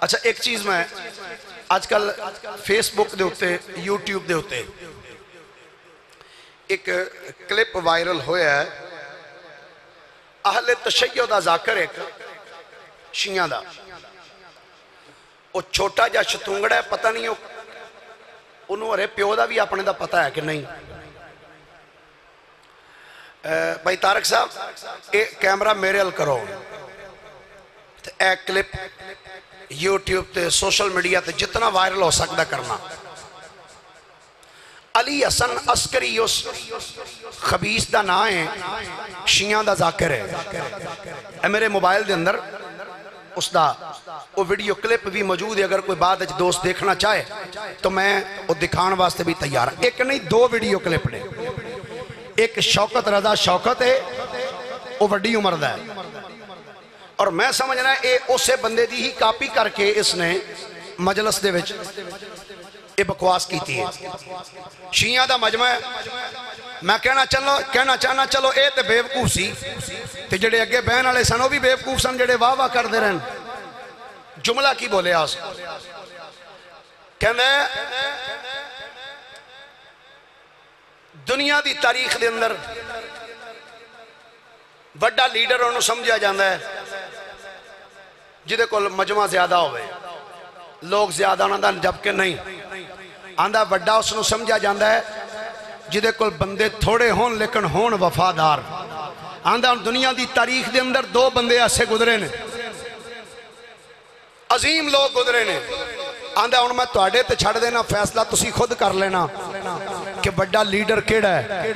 اچھا ایک چیز میں آج کل فیس بک دے ہوتے یوٹیوب دے ہوتے ایک کلپ وائرل ہویا ہے۔ اہل تشیع دا ذاکر ایک، شیعہ دا۔ وہ چھوٹا جا شتونگڑا ہے، پتہ نہیں انہوں ارے پیو دا بھی اپنے دا پتہ ہے کہ نہیں۔ بھائی تارک صاحب، اے کیمرہ میرے ال کرو۔ اے کلپ یوٹیوب تے سوشل میڈیا تے جتنا وائرل ہو سکتا کرنا۔ علی حسن عسکری اس خبیص دا نا ہے، شیعہ دا ذاکر ہے۔ اے میرے موبائل دے اندر اس دا وہ ویڈیو کلپ بھی موجود ہے، اگر کوئی بعد اچھ دوست دیکھنا چاہے تو میں وہ دکھان واسطے بھی تیار۔ ایک نہیں، دو ویڈیو کلپ نے۔ ایک شوکت، رضا شوکت ہے، وہ وڈی عمر دا ہے۔ اور میں سمجھنا ہے اے اسے بندے دی ہی کاپی کر کے اس نے مجلس دے وچ اے بکواس کیتی ہے۔ شیعہ دا مجمع ہے۔ میں کہنا چلو کہنا چاہنا چلو اے تے بیوکوف سی تے جڑے اگے بہن والے سن وہ بھی بیوکوف سن جڑے واہ واہ کر دے رہن۔ جملہ کی بولے آس؟ کہنا دنیا دی تاریخ دے اندر وڈا لیڈر انہوں سمجھا جاندہ ہے۔ جدے کو مجمع زیادہ ہوئے، لوگ زیادہ انہوں دا جبکہ نہیں۔ آندہ وڈا اس نے سمجھا جاندہ ہے، جدے کو بندے تھوڑے ہون لیکن ہون وفادار۔ آندہ دنیا دی تاریخ دے اندر دو بندے ایسے گدرے نے۔ عظیم لوگ گدرے نے۔ آندہ ان میں توڑے تے چھڑ دینا، فیصلہ تسی خود کر لینا۔ کہ بڑا لیڈر کیڑا ہے؟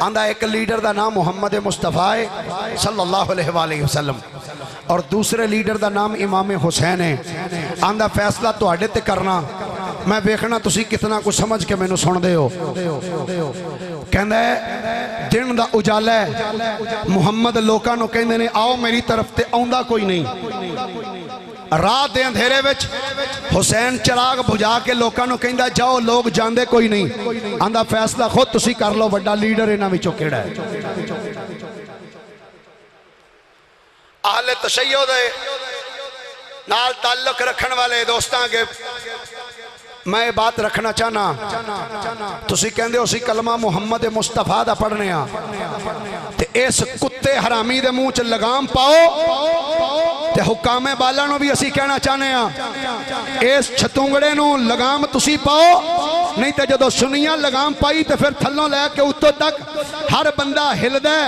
آندہ ایک لیڈر دا نام محمد مصطفیٰ ہے، صلی اللہ علیہ وآلہ وسلم۔ اور دوسرے لیڈر دا نام امام حسین ہے۔ آندہ فیصلہ توڑے تے کرنا۔ میں بیکھنا تسی کتنا کچھ سمجھ کے میں نو سن دے ہو۔ کہندہ ہے، دن دا اجالہ ہے۔ محمد لوکا نو کہندے نے، آؤ میری طرف تے آؤندہ کوئی نہیں۔ رات دے اندھیرے وچ حسین چراغ بھجا کے لوکاں نو کہندا جاؤ لوگ جاندے کوئی نہیں آندا فیصلہ خود تسی کر لو بڑا لیڈر انہاں وچوں کیڑا ہے اہل تشیع دے نال تعلق رکھن والے دوستاں کے میں یہ بات رکھنا چاہنا تسی کہندے اسی کلمہ محمد مصطفیٰ دا پڑھنے آ تے اس کتے حرامی دے منہ چ لگام پاؤ تے حکام بالا نو بھی اسی کہنا چاہنے ہاں۔ اس چھتونگڑے نو لگام تسی پاؤ، نہیں تے جدو سنیاں لگام پائی تے پھر تھلوں لے کے اتو تک ہر بندہ ہل دے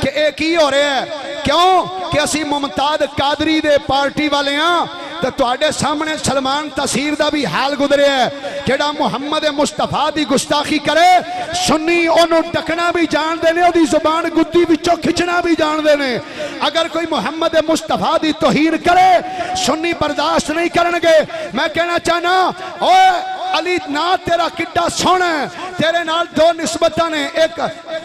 کہ ایک ہی ہو رہے ہیں کیوں؟ کہ اسی ممتاد قادری دے پارٹی والے ہاں تو توڑے سامنے سلمان تصیر دا بھی حال گدرے ہے۔ جڑا محمد مصطفیٰ دی گستاخی کرے، سنی انہوں ڈکنا بھی جان دینے اور دی زبان گدی بچوں کھچنا بھی جان دینے اگر کوئی محمد مصطفیٰ دی توہین کرے، سنی برداشت نہیں کرنگے۔ میں کہنا چاہنا اوہ علی نا تیرا کٹا سونا ہے، تیرے نال دو نسبتہ نے، ایک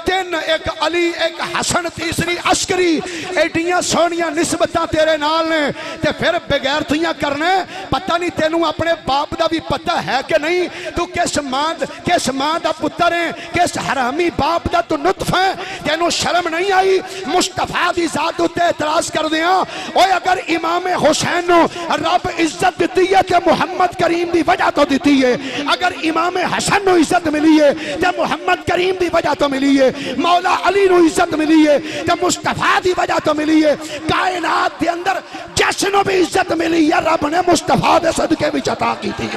تین، ایک علی، ایک حسن، تیسری عسکری۔ ایڈیاں سونیاں نسبتہ تیرے نال نے، تے پھر بغیر تھیاں کرنے، پتہ نہیں تینوں اپنے باپ دا بھی پتہ ہے کہ نہیں۔ تو کس ماند کس ماند پتر ہیں کس حرامی باپ دا تو نطف ہیں تینوں شرم نہیں آئی؟ مصطفیٰ دی ذات ہوتے اعتراض کر دیا اوہ اگر امام حسین نو رب عزت دیتی ہے کہ محمد کریم دی وجہ تو دیتی ہے اگر امام حسن نو عزت ملی ہے، تے محمد کریم دی وجہ تو ملی ہے، مولا علی نو عزت ملی ہے، تے مصطفیٰ دی وجہ تو ملی ہے، کائنات دے اندر جس نو بھی عزت ملی ہے، رب نے مصطفیٰ دے صدقے بھی چتا کی تھی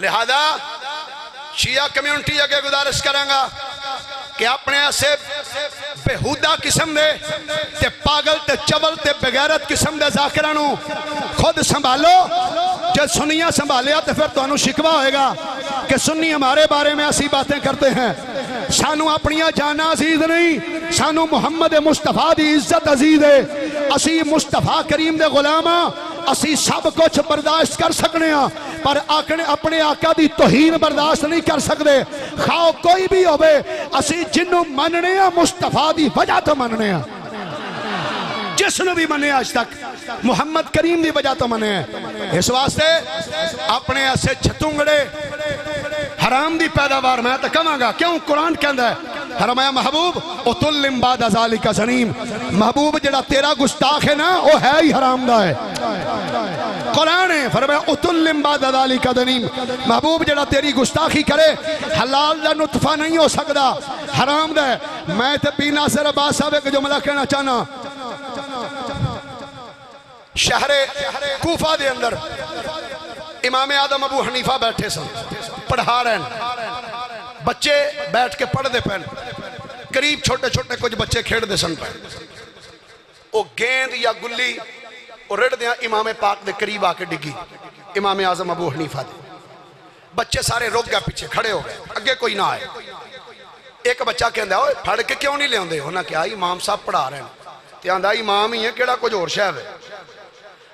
لہذا شیعہ کمیونٹی اگے گزارش کریں گا۔ کہ اپنے ایسے بہودہ قسم دے تے پاگل تے چبل تے بغیرت قسم دے ذاکرانو خود سنبھالو۔ جب سنیاں سنبھالیا تے پھر تو انو شکوہ ہوئے گا کہ سنی ہمارے بارے میں ایسی باتیں کرتے ہیں۔ سانو اپنیاں جانا عزیز نہیں، سانو محمد مصطفیٰ دی عزت عزیز ہے۔ اسی مصطفیٰ کریم دے غلامہ اسی سب کچھ برداشت کر سکنے ہیں پر آکنے اپنے آقا دی توہین برداشت نہیں کر سکتے خواہ کوئی بھی ہوئے، اسی جنو مننے ہیں، مصطفیٰ دی وجہ تو مننے ہیں۔ جس نے بھی منے آج تک، محمد کریم دی وجہ تو منے ہیں۔ اس واسطے اپنے ایسے چھتونگڑے حرام دی پیداوار میں تو کہاں گا؟ کیوں؟ قرآن کہندا ہے فرمایا محبوب، اتلم بعد ذالک زنیم محبوب جڑا تیرا گستاخ ہے نا، وہ ہے ہی حرام دا ہے۔ قرآن ہے، فرمایا اتلم بعد ذالک زنیم محبوب، جڑا تیری گستاخی کرے، حلال دا نطفہ نہیں ہو سکدا، حرام دا ہے۔ میں تے پی ناصر عباس صاحب ایک جملہ کہنا چاہنا۔ شہر کوفہ دے اندر امام آدم ابو حنیفہ بیٹھے سن، پڑھا رہے ہیں۔ بچے بیٹھ کے پڑھ دے پہن، قریب چھوٹے چھوٹے کچھ بچے کھیڑ دے سن پہن۔ وہ گیند یا گلی وہ رڑ دیا امام پاک دے قریب آ کے ڈگی امام اعظم ابو حنیفہ دے بچے سارے رک گئے پیچھے کھڑے ہو گئے اگے کوئی نہ آئے ایک بچہ کہندا اوئے پھڑ کے کیوں نہیں لیاندے انہاں کہا امام صاحب پڑھا رہے ہیں تے امام ہی ہے کیڑا کچھ اور شے ہے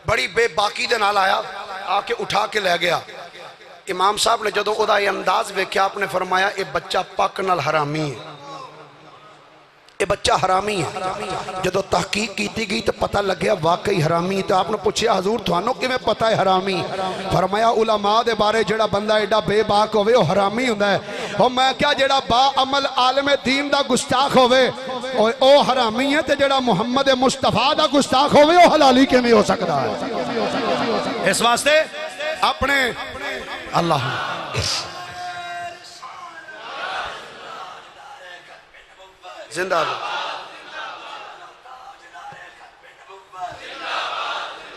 بڑی بے باقی دے نال آیا آ کے اٹھا کے لے گیا امام صاحب نے جدو او یہ انداز ویکھیا آپ نے فرمایا اے بچہ پاک نال حرامی ہے اے بچہ حرامی ہے۔ جدو تحقیق کیتی گئی تو پتہ لگیا واقعی حرامی تو آپ نے پوچھیا حضور پتہ ہے حرامی؟ فرمایا علماء دے بارے جڑا بندہ ایڈا بے باک ہوئے وہ حرامی ہوندہ ہے۔ اور میں کیا جڑا با عمل عالم دین دا گستاخ ہوئے او حرامی ہے جڑا محمد مصطفیٰ دا گستاخ ہوئے وہ حلالی کے میں ہو سکتا ہے؟ اس واسطے اپنے زندہ دو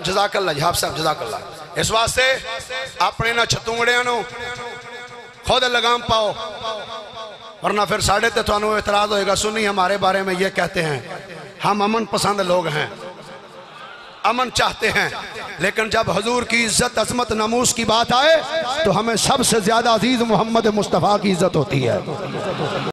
جزاک اللہ جہاب صاحب، جزاک اللہ۔ اس واسطے اپنے نہ چھتونگڑے نو خود لگام پاؤ، ورنہ پھر ساڑھے تے تو انہوں اعتراض ہوئے گا، سنی، ہمارے بارے میں یہ کہتے ہیں، ہم امن پسند لوگ ہیں۔ امن چاہتے ہیں، لیکن جب حضور کی عزت، عظمت نموس کی بات آئے تو ہمیں سب سے زیادہ عزیز محمد مصطفیٰ کی عزت ہوتی ہے۔